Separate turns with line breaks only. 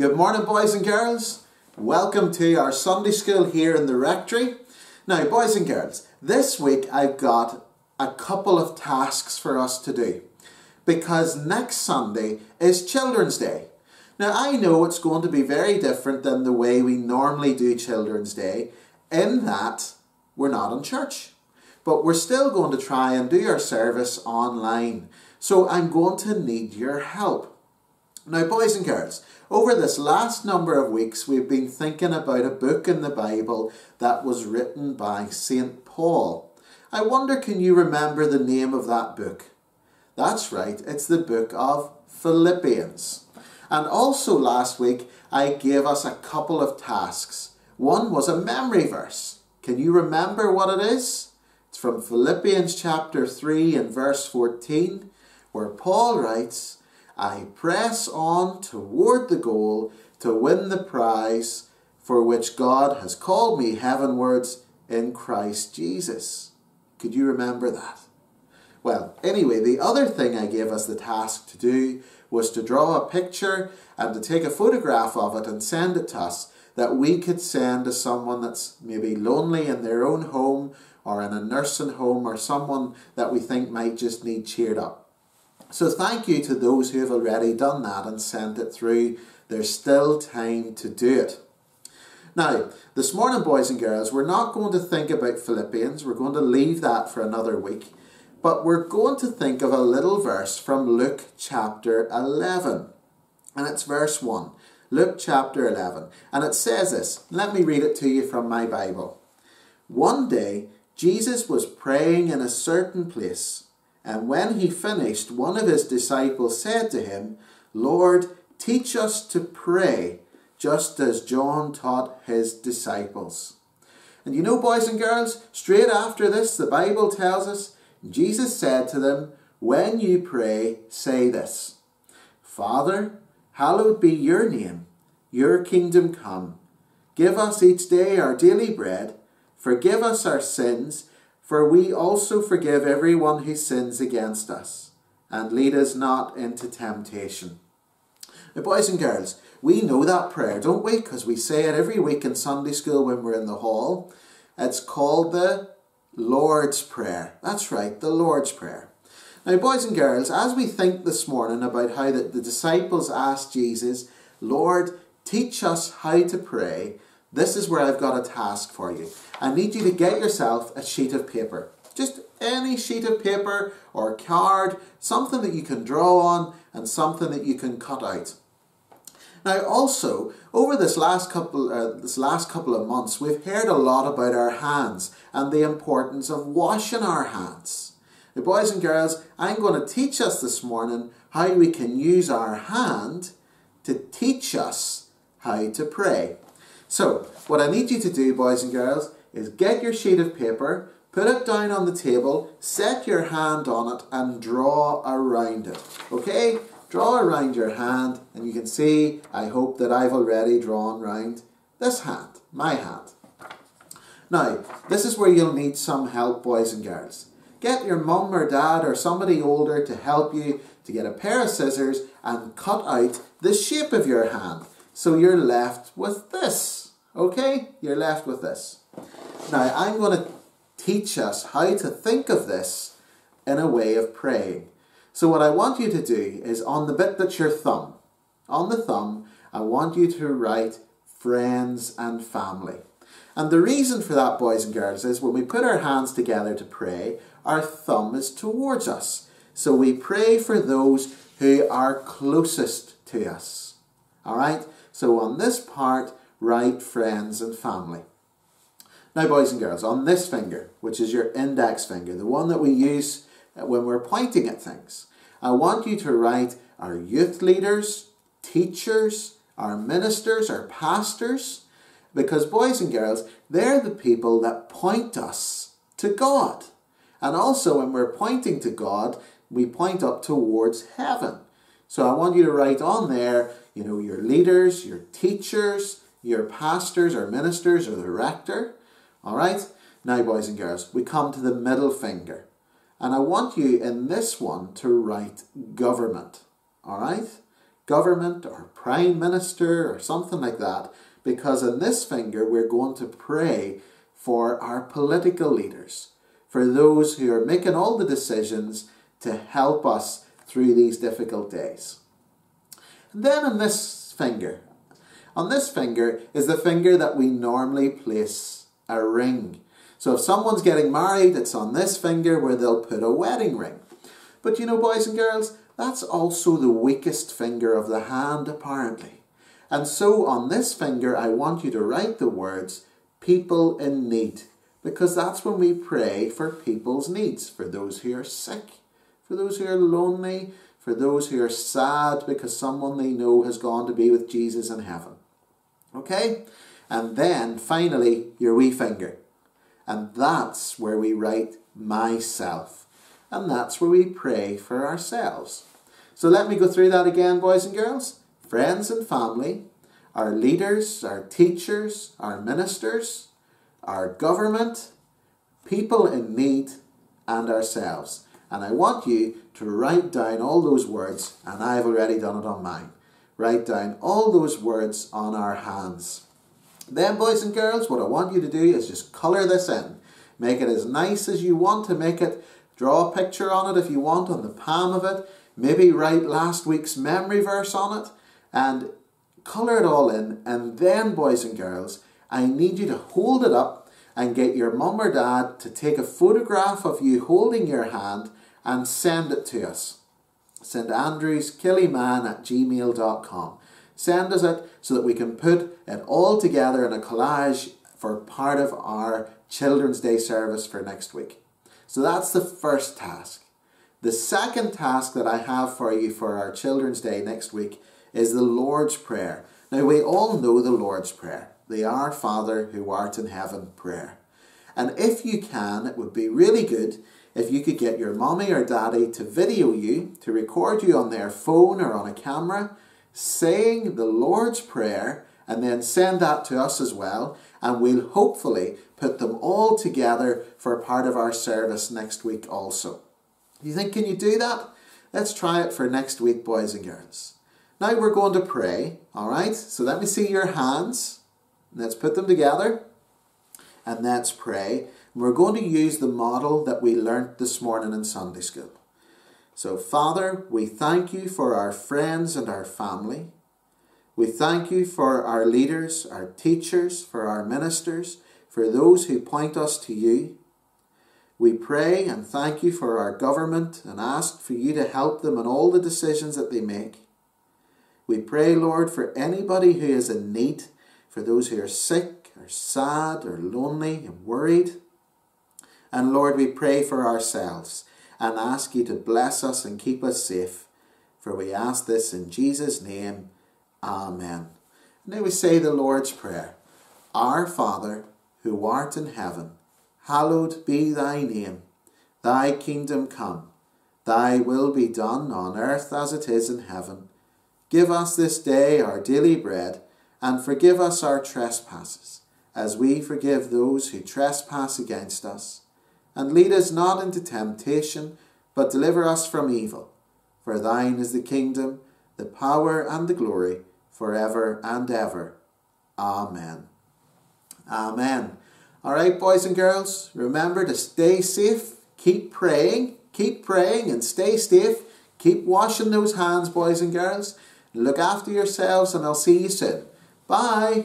Good morning, boys and girls. Welcome to our Sunday school here in the rectory. Now, boys and girls, this week I've got a couple of tasks for us to do because next Sunday is Children's Day. Now, I know it's going to be very different than the way we normally do Children's Day in that we're not in church, but we're still going to try and do our service online. So, I'm going to need your help. Now, boys and girls, over this last number of weeks, we've been thinking about a book in the Bible that was written by St. Paul. I wonder, can you remember the name of that book? That's right, it's the book of Philippians. And also last week, I gave us a couple of tasks. One was a memory verse. Can you remember what it is? It's from Philippians chapter 3 and verse 14, where Paul writes, I press on toward the goal to win the prize for which God has called me heavenwards in Christ Jesus. Could you remember that? Well, anyway, the other thing I gave us the task to do was to draw a picture and to take a photograph of it and send it to us that we could send to someone that's maybe lonely in their own home or in a nursing home or someone that we think might just need cheered up. So thank you to those who have already done that and sent it through. There's still time to do it. Now, this morning, boys and girls, we're not going to think about Philippians. We're going to leave that for another week. But we're going to think of a little verse from Luke chapter 11. And it's verse 1. Luke chapter 11. And it says this. Let me read it to you from my Bible. One day, Jesus was praying in a certain place and when he finished, one of his disciples said to him, Lord, teach us to pray, just as John taught his disciples. And you know, boys and girls, straight after this, the Bible tells us, Jesus said to them, When you pray, say this Father, hallowed be your name, your kingdom come. Give us each day our daily bread. Forgive us our sins for we also forgive everyone who sins against us, and lead us not into temptation. Now, boys and girls, we know that prayer, don't we? Because we say it every week in Sunday school when we're in the hall. It's called the Lord's Prayer. That's right, the Lord's Prayer. Now, boys and girls, as we think this morning about how the, the disciples asked Jesus, Lord, teach us how to pray, this is where I've got a task for you. I need you to get yourself a sheet of paper. Just any sheet of paper or card, something that you can draw on and something that you can cut out. Now also, over this last couple uh, this last couple of months, we've heard a lot about our hands and the importance of washing our hands. Now, boys and girls, I'm going to teach us this morning how we can use our hand to teach us how to pray. So, what I need you to do, boys and girls, is get your sheet of paper, put it down on the table, set your hand on it, and draw around it. Okay? Draw around your hand, and you can see, I hope that I've already drawn around this hand, my hand. Now, this is where you'll need some help, boys and girls. Get your mum or dad or somebody older to help you to get a pair of scissors and cut out the shape of your hand. So you're left with this. Okay? You're left with this. Now, I'm going to teach us how to think of this in a way of praying. So what I want you to do is on the bit that's your thumb, on the thumb, I want you to write friends and family. And the reason for that, boys and girls, is when we put our hands together to pray, our thumb is towards us. So we pray for those who are closest to us. All right? So on this part, write friends and family. Now, boys and girls, on this finger, which is your index finger, the one that we use uh, when we're pointing at things, I want you to write our youth leaders, teachers, our ministers, our pastors, because boys and girls, they're the people that point us to God. And also, when we're pointing to God, we point up towards heaven. So I want you to write on there you know, your leaders, your teachers, your pastors or ministers or the rector. All right? Now, boys and girls, we come to the middle finger. And I want you in this one to write government. All right? government or prime minister or something like that, because in this finger we're going to pray for our political leaders, for those who are making all the decisions to help us through these difficult days. Then on this finger, on this finger is the finger that we normally place a ring. So if someone's getting married, it's on this finger where they'll put a wedding ring. But you know, boys and girls, that's also the weakest finger of the hand, apparently. And so on this finger, I want you to write the words people in need, because that's when we pray for people's needs, for those who are sick, for those who are lonely, for those who are sad because someone they know has gone to be with Jesus in heaven. Okay? And then finally, your wee finger. And that's where we write myself. And that's where we pray for ourselves. So let me go through that again, boys and girls. Friends and family, our leaders, our teachers, our ministers, our government, people in need, and ourselves. And I want you to write down all those words, and I've already done it on mine. Write down all those words on our hands. Then, boys and girls, what I want you to do is just colour this in. Make it as nice as you want to make it. Draw a picture on it if you want on the palm of it. Maybe write last week's memory verse on it and colour it all in. And then, boys and girls, I need you to hold it up and get your mum or dad to take a photograph of you holding your hand and send it to us. St Andrew's Killyman at gmail.com. Send us it so that we can put it all together in a collage for part of our Children's Day service for next week. So that's the first task. The second task that I have for you for our Children's Day next week is the Lord's Prayer. Now, we all know the Lord's Prayer, the Our Father who art in heaven prayer. And if you can, it would be really good if you could get your mommy or daddy to video you, to record you on their phone or on a camera, saying the Lord's Prayer and then send that to us as well. And we'll hopefully put them all together for part of our service next week also. You think, can you do that? Let's try it for next week, boys and girls. Now we're going to pray, all right? So let me see your hands. Let's put them together and let's pray. And we're going to use the model that we learnt this morning in Sunday school. So, Father, we thank you for our friends and our family. We thank you for our leaders, our teachers, for our ministers, for those who point us to you. We pray and thank you for our government and ask for you to help them in all the decisions that they make. We pray, Lord, for anybody who is in need, for those who are sick or sad or lonely and worried. And Lord, we pray for ourselves and ask you to bless us and keep us safe. For we ask this in Jesus' name. Amen. Now we say the Lord's Prayer. Our Father, who art in heaven, hallowed be thy name. Thy kingdom come. Thy will be done on earth as it is in heaven. Give us this day our daily bread, and forgive us our trespasses, as we forgive those who trespass against us and lead us not into temptation, but deliver us from evil. For thine is the kingdom, the power, and the glory, for ever and ever. Amen. Amen. All right, boys and girls, remember to stay safe, keep praying, keep praying, and stay safe. Keep washing those hands, boys and girls. Look after yourselves, and I'll see you soon. Bye.